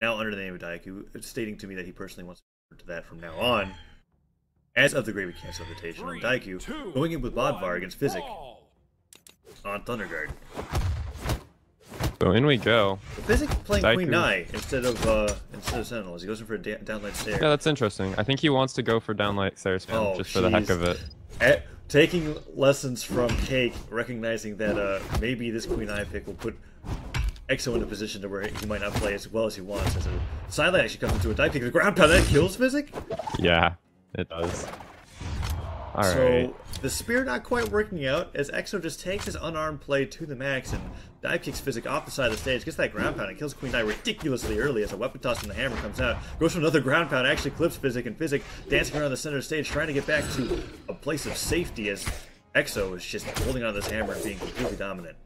now under the name of Diakou, stating to me that he personally wants to refer to that from now on. As of the Gravy Cancel invitation on Diakou, two, going in with Bodvar one, against physeK brawl. on Thundergard. So in we go. physeK playing Queen Diakou. Nai instead of uh instead of Sentinels. He goes in for a da- downlight stare. Yeah, that's interesting. I think he wants to go for downlight stairs spam Oh, just for the heck of it. Eh, taking lessons from Cake, recognizing that uh, maybe this Queen Nai pick will put Exo in a position to where he might not play as well as he wants. As a sidelight actually comes into a die pick, the ground pound that kills physeK. Yeah, it does. All right. So the spear not quite working out as Exo just takes his unarmed play to the max and dive kicks physeK off the side of the stage, gets that ground pound and kills Queen ridiculously early as a weapon toss and the hammer comes out, goes for another ground pound, actually clips physeK and physeK dancing around the center of the stage trying to get back to a place of safety as Exo is just holding on to this hammer and being completely dominant.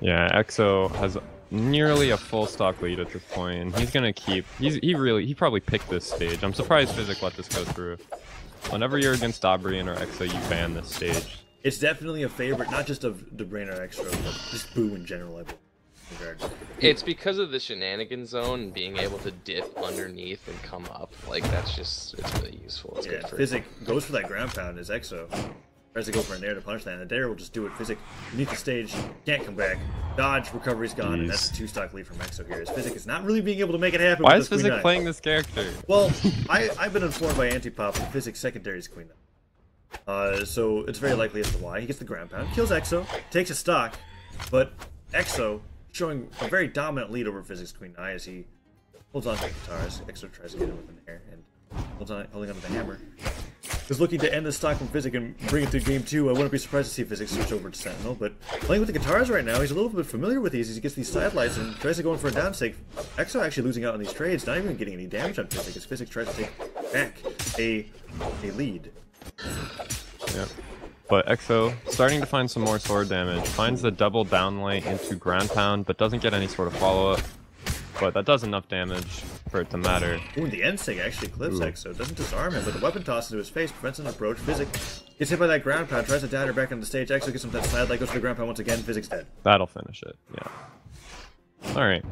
Yeah, EXO has nearly a full stock lead at this point, and he's gonna keep. He's he really he probably picked this stage. I'm surprised physeK let this go through. Whenever you're against Dabrian or EXO, you ban this stage. It's definitely a favorite, not just of the brain or Exo, but just Boo in general. I. It's because of the shenanigans zone being able to dip underneath and come up. Like that's just it's really useful. It's Yeah, good for physeK goes for that ground pound as Exo tries to go for a nair to punish that, and the dare will just do it. physeK beneath the stage, can't come back. Dodge, recovery's gone, and that's a two stock lead from Exo here. As physeK is not really being able to make it happen. Why is physeK playing this character? Well, I, I've been informed by Antipop that physeK's secondary is Queen Nai. Uh, so it's very likely as to why. He gets the ground pound, kills Exo, takes a stock, but Exo showing a very dominant lead over Physics Queen Nai as he holds on to the guitars. Exo tries to get him with an air and holds on, holding on to the hammer. Is looking to end the stock from physeK and bring it through game two. I wouldn't be surprised to see Physics switch over to Sentinel, but playing with the guitars right now, he's a little bit familiar with these as he gets these sidelights and tries to go in for a down stake. Exo actually losing out on these trades, not even getting any damage on physeK as physeK tries to take back a a lead. Yeah. But EXO starting to find some more sword damage. Finds the double downlight into ground pound, but doesn't get any sort of follow up. But that does enough damage for it to matter. Ooh, the end stake actually clips Ooh. Exo. Doesn't disarm him, but the weapon toss into his face prevents an approach. physeK gets hit by that ground pound, tries to down her back on the stage. Exo gets him that sidelight, goes for the ground pound once again. physeK's dead. That'll finish it. Yeah. All right.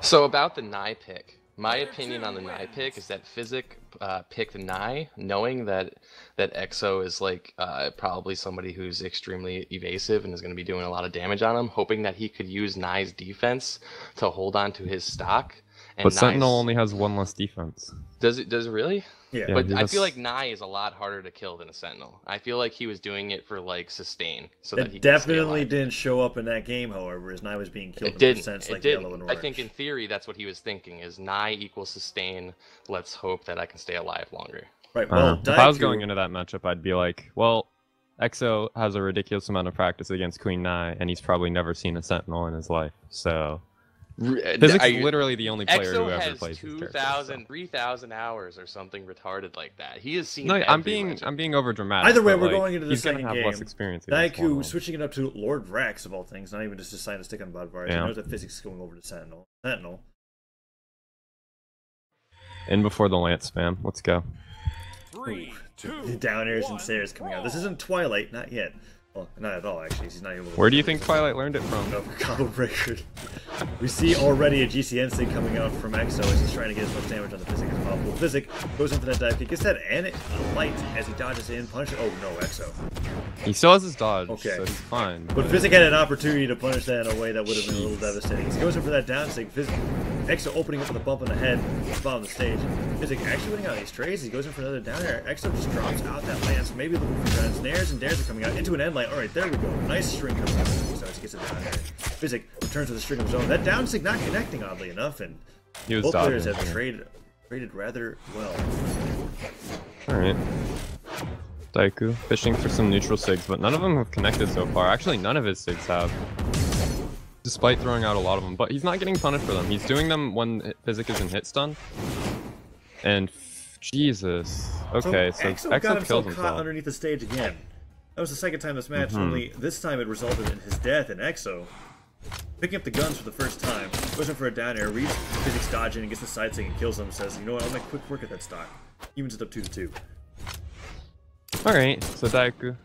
So about the Nai pick, my opinion on the Nai pick is that physeK uh, picked Nai, knowing that that Exo is like uh, probably somebody who's extremely evasive and is going to be doing a lot of damage on him, hoping that he could use Nai's defense to hold on to his stock. And But Sentinel only has one less defense. does it does it really? Yeah. Yeah, but he I has- feel like Nai is a lot harder to kill than a Sentinel. I feel like he was doing it for like sustain, so that he It definitely didn't show up in that game, however, as Nai was being killed It in didn't. percents It like didn't. yellow and I think in theory that's what he was thinking: is Nai equals sustain. Let's hope that I can stay alive longer. Right, Uh, well, if I was Diakou- going into that matchup, I'd be like, well, EXO has a ridiculous amount of practice against Queen Nai, and he's probably never seen a Sentinel in his life. So Uh, physics I- is literally the only player who ever has plays this character. 2,000, 3,000 hours or something retarded like that. He has seen. No, I'm being legend. I'm being over dramatic. Either way, we're like, going into the he's second have game. less experience. against Diakou one-on-one. switching it up to Lord Vraxx of all things, not even just deciding to stick on Bodvar. He Yeah. knows that physics going over to Sentinel. Sentinel. in before the lance spam. Let's go. Three, two, The down airs and one, stairs coming out. This isn't Twilight, not yet. Well, not at all, actually. He's not even. Where do you think Twilight learned it from? No, combo breaker. We see already a GCN stick coming out from Exo as he's trying to get as much damage on the physeK as possible. physeK goes in for that dive kick, gets that and it light as he dodges in, punish. Oh no, Exo. He still has his dodge, Okay. so he's fine. But physeK had an opportunity to punish that in a way that would have been a little devastating. He goes in for that down stick. physeK, Exo opening up with a bump in the head, spot on the stage. physeK actually winning out these trades. He goes in for another down air. Exo just drops out that lance, maybe looking for down snares and dares are coming out into an end light. All right, there we go. Nice string coming out. So he gets it down air. physeK returns to the string of his own. That down stick not connecting oddly enough, and he was both players have traded traded rather well. Alright. Diakou fishing for some neutral sigs, but none of them have connected so far. Actually, none of his sigs have. Despite throwing out a lot of them, but he's not getting punished for them. He's doing them when physeK is in hit stun. And Jesus. Okay, so, Exo got Exo himself caught himself. underneath the stage again. That was the second time this match, Mhm. only this time it resulted in his death, and Exo picking up the guns for the first time, in for a down air, reads physics dodging and gets the side and kills him, says, you know what, I'll make quick work at that stock. Evens it up 2 to 2. Alright, so Diakou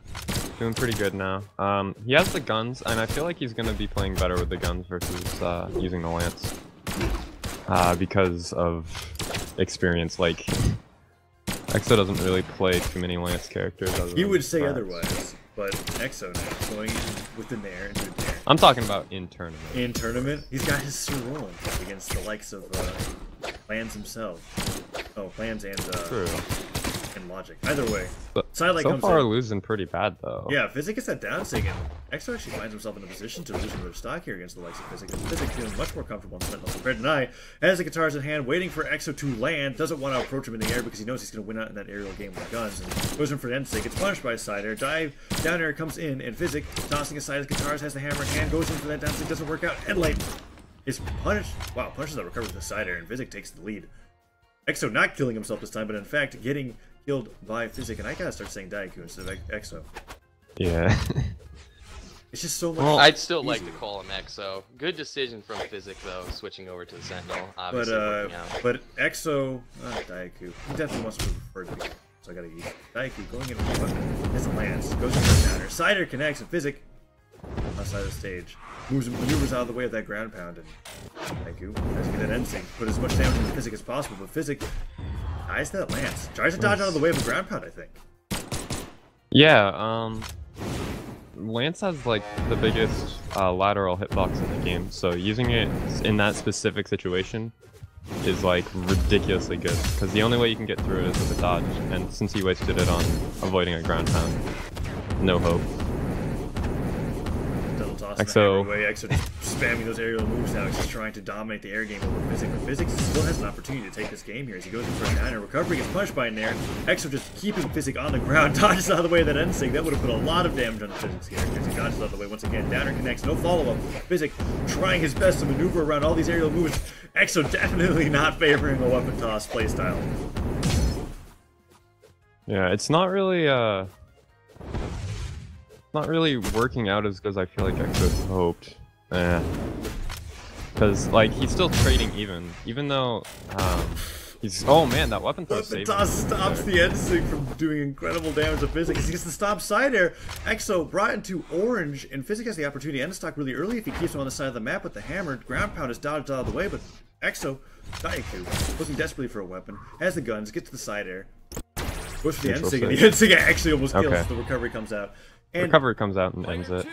doing pretty good now. Um, he has the guns, and I feel like he's gonna be playing better with the guns versus uh, using the lance. Uh, because of experience, like Exo doesn't really play too many lance characters. You would say otherwise, but Exo now going in with the Nair into the Nair. I'm talking about in tournament. In tournament, he's got his Sir against the likes of uh, Lance himself. Oh, Lance and uh, True. And Logic. Either way, But Sidelight so comes far in. losing pretty bad though. Yeah, physeK gets that down sig, and Exo actually finds himself in a position to lose another stock here against the likes of physeK. And physeK feeling much more comfortable in Sentinel compared to Nai. Has the guitars in hand, waiting for Exo to land. Doesn't want to approach him in the air because he knows he's going to win out in that aerial game with guns. And goes in for end sig. Gets punished by a side air. Dive down air comes in, and physeK tossing aside his guitars, has the hammer in hand, goes in for that down sig. Doesn't work out. Lane is punished. Wow, punishes that recover with the side air, and physeK takes the lead. Exo not killing himself this time, but in fact getting killed by physeK. And I gotta start saying Diakou instead of Exo. Yeah. It's just so much. Well, I'd still like to call him Exo. Good decision from physeK though, switching over to the Sentinel. But Obviously uh, but Exo, uh, Diakou, he definitely wants to move forward. So I gotta use Diakou going in with a weapon. Hits a lance, goes into the counter. Cider connects and physeK outside of the stage. Moves maneuvers out of the way of that ground pound and Daiku tries to get that end put as much damage into physeK as possible, but physeK to that lance. Tries to dodge out of the way of a ground pound, I think. Yeah, um Lance has like the biggest uh, lateral hitbox in the game, so using it in that specific situation is like ridiculously good. Because the only way you can get through it is with a dodge, and since he wasted it on avoiding a ground pound, no hope. Exo. Exo just spamming those aerial moves now. He's just trying to dominate the air game over physeK. But physeK still has an opportunity to take this game here as he goes in for a diner. Recovery gets punished by Nair. Exo just keeping physeK on the ground. Dodges out of the way of that end. That would have put a lot of damage on physeK's character. He dodges out of the way once again. Downer connects. No follow-up. physeK trying his best to maneuver around all these aerial moves. Exo definitely not favoring a weapon toss playstyle. Yeah, it's not really uh not really working out as good as I feel like I could have hoped. Yeah. Cause like he's still trading even, even though um he's oh man that weapon toss Weapon toss stops the end sync from doing incredible damage to physeK he gets the stop side air. Exo brought into orange, and physeK has the opportunity to end the stock really early if he keeps him on the side of the map with the hammer. Ground pound is dodged out of the way, but Exo, Diakou, looking desperately for a weapon, has the guns, gets to the side air, goes for the end and the sync actually almost kills Okay. the recovery comes out. And Recovery comes out and ends it.